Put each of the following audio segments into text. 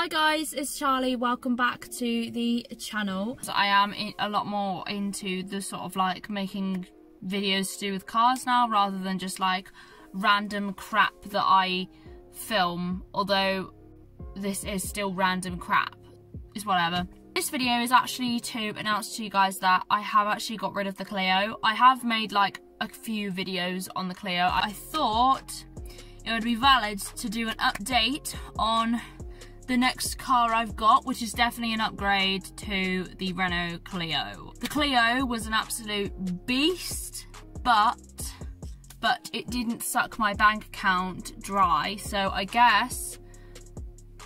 Hi guys, it's Charlie. Welcome back to the channel. So I am a lot more into the sort of like making videos to do with cars now rather than just like random crap that I film. Although this is still random crap. It's whatever. This video is actually to announce to you guys that I have actually got rid of the Clio. I have made like a few videos on the Clio. I thought it would be valid to do an update on the next car I've got, which is definitely an upgrade to the Renault Clio. The Clio was an absolute beast, but but it didn't suck my bank account dry, so I guess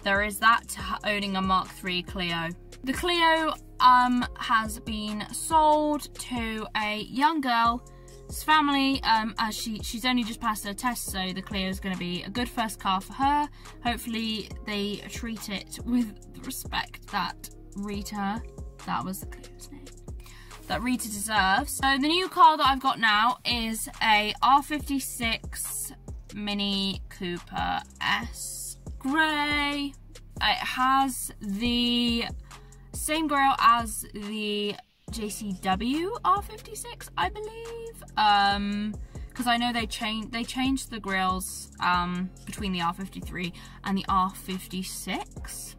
there is that to owning a Mark III Clio. The Clio um, has been sold to a young girl family um, as she she's only just passed her test so the Clio is going to be a good first car for her. Hopefully they treat it with respect that Rita that was the Clio's name that Rita deserves. So the new car that I've got now is a R56 Mini Cooper S. Grey. It has the same grille as the JCW R56, I believe. Um, because I know they changed they changed the grills um, between the R53 and the R56.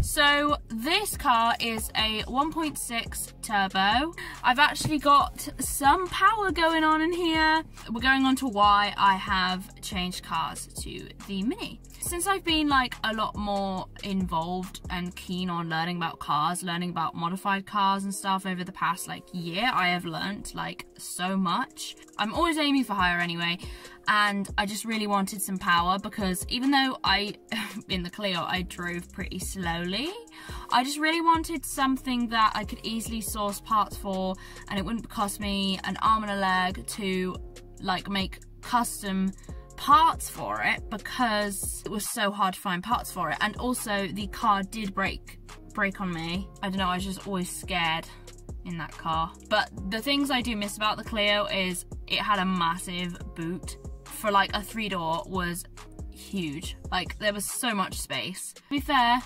So this car is a 1.6 turbo. I've actually got some power going on in here. We're going on to why I have changed cars to the Mini. Since I've been like a lot more involved and keen on learning about cars, learning about modified cars and stuff over the past like year, I have learnt like so much. I'm always aiming for higher anyway and I just really wanted some power because even though I, in the Clio, I drove pretty slowly, I just really wanted something that I could easily source parts for and it wouldn't cost me an arm and a leg to like make custom parts for it because it was so hard to find parts for it. And also the car did break break on me. I don't know I was just always scared in that car. But the things I do miss about the Clio is it had a massive boot. For like a three door was huge. Like there was so much space. To be fair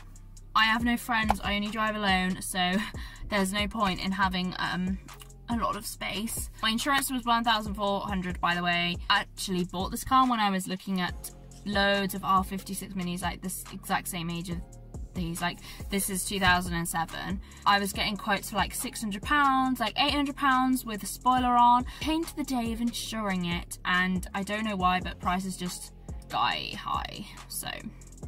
I have no friends. I only drive alone so there's no point in having um a lot of space. My insurance was 1,400 by the way. I actually bought this car when I was looking at loads of R56 minis like this exact same age of these like this is 2007 I was getting quotes for like 600 pounds like 800 pounds with a spoiler on came to the day of insuring it and I don't know why but prices just sky high so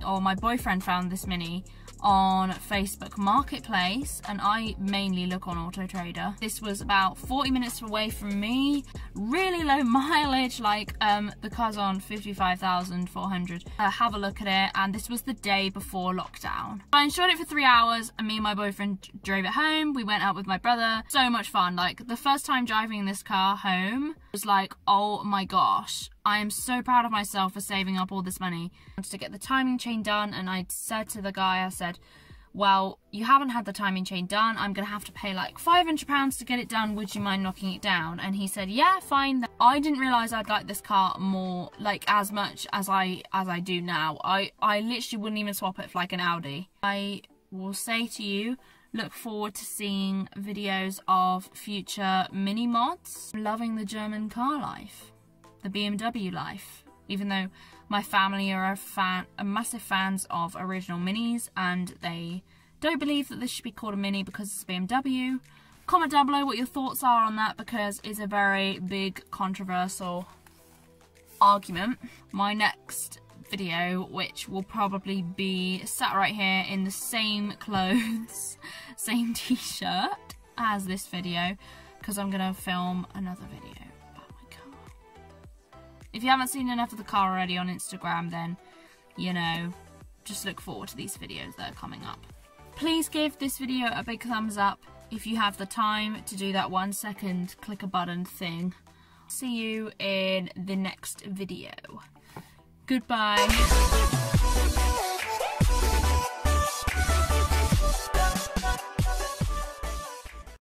or my boyfriend found this mini on Facebook Marketplace and I mainly look on Auto Trader. This was about 40 minutes away from me, really low mileage, like um, the car's on 55,400. Uh, have a look at it and this was the day before lockdown. I insured it for three hours and me and my boyfriend drove it home. We went out with my brother. So much fun. Like the first time driving this car home was like, oh my gosh, I am so proud of myself for saving up all this money. to get the timing chain done and I said to the guy, I said, well, you haven't had the timing chain done. I'm going to have to pay like £500 to get it done. Would you mind knocking it down? And he said, yeah, fine. I didn't realise I'd like this car more, like as much as I as I do now. I, I literally wouldn't even swap it for like an Audi. I will say to you, look forward to seeing videos of future mini mods. Loving the German car life the BMW life, even though my family are a fan, are massive fans of original minis, and they don't believe that this should be called a mini because it's BMW. Comment down below what your thoughts are on that because it's a very big controversial argument. My next video, which will probably be sat right here in the same clothes, same t-shirt as this video, because I'm going to film another video. If you haven't seen enough of the car already on Instagram, then, you know, just look forward to these videos that are coming up. Please give this video a big thumbs up if you have the time to do that one second click a button thing. See you in the next video. Goodbye.